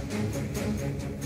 フフフ。